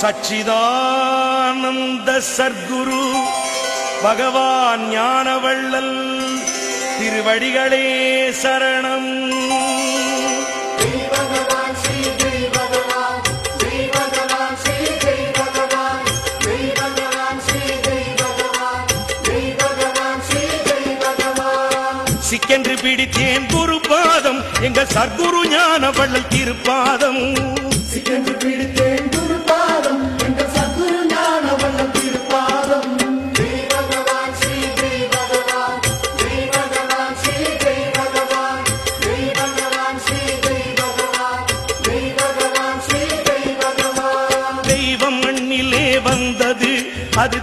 சச்சிதானந்த சர்க்குரு பகவான் ஞானவள்ளல் திருவடிகளே சரணம். சிக்கென்று பிடித்தேன் குரு பாதம் எங்க சர்க்குரு ஞானவள்ளல் திருப்பாதம். சிக்கென்று பிடித்தேன்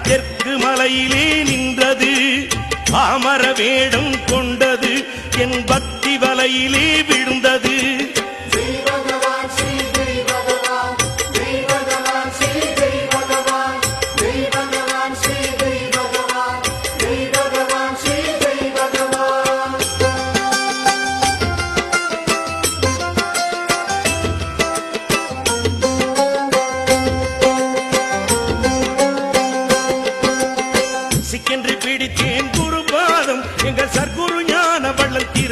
தெற்கு மலையிலே நின்றது. பாமர வேடம் கொண்டது. என் பக்தி வலையிலே விழுந்தது. சிக்கென்று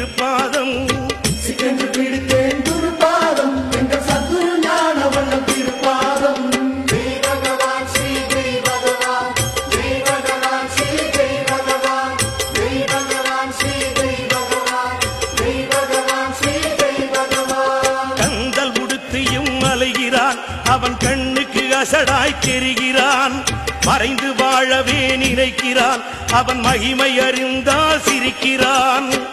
திருப்பாதம் சிக்கென்று பிடித்தேன் குருபாதம் எங்கள் சத்குரு ஞான வல்லம் திருப்பாதம் அவன் கண்ணுக்கு அசடாய் தெரிகிறான். மறைந்து வாழவே நினைக்கிறான். அவன் மகிமை அறிந்தால் சிரிக்கிறான்.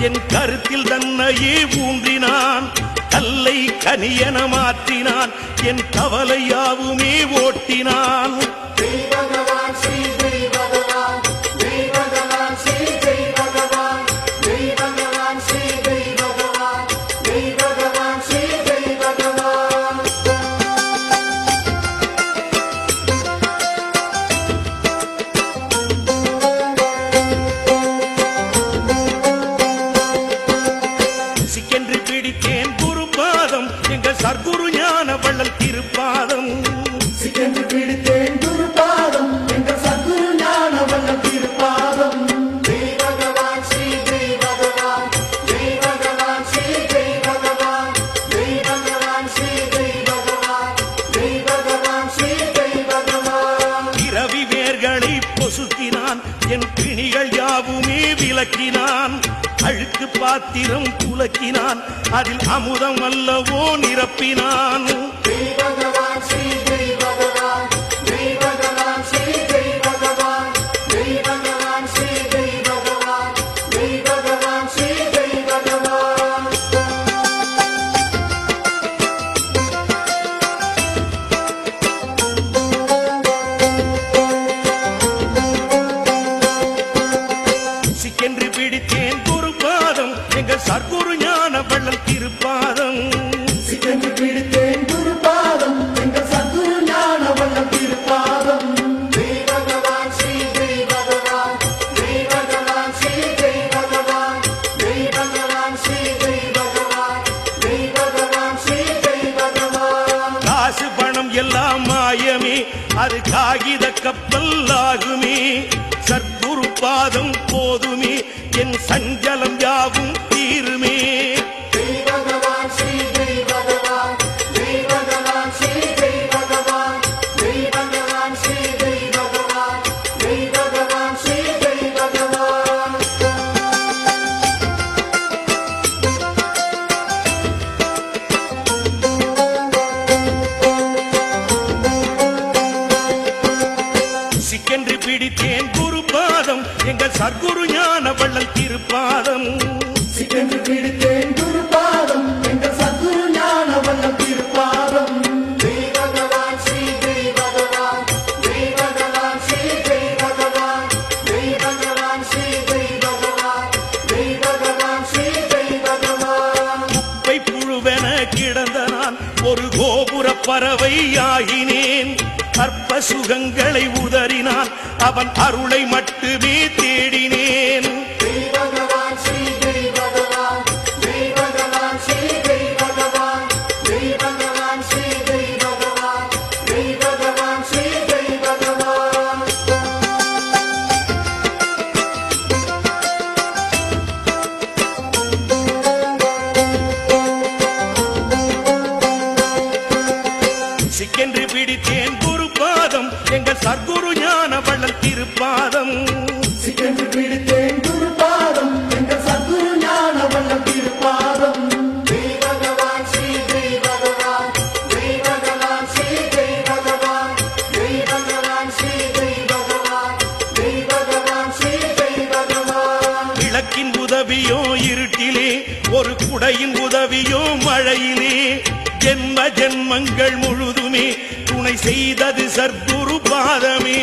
என் கருத்தில் தன்னையே ஊன்றினான். கல்லை கனியன மாற்றினான். என் கவலையாவுமே ஓட்டினான். விளக்கினான் அழுக்கு பாத்திரம் துலக்கினான் அதில் அமுதம் அல்லவோ நிரப்பினான். எல்லாம் மாயமே அது காகித கப்பல் ஆகுமே. சர்க்குரு பாதம் போதுமே என் சஞ்சலம் யாவும் எங்கள் சர்க்குரு ஞான வள்ளல் திருப்பாதம். சிக்கண்டு பிடித்தேன் குருபாதம். எங்கள் சர்க்குரு ஞான வள்ளல் திருப்பாதம். கிடந்த நான் ஒரு கோபுர பறவை ஆகினேன் அற்ப சுகங்களை உதறினால் அவன் அருளை மட்டுமே தே எங்கள் சர்க்குரு ஞான ஜென்மங்கள் முழுதுமே துணை செய்தது சர்க்குரு பாதமே.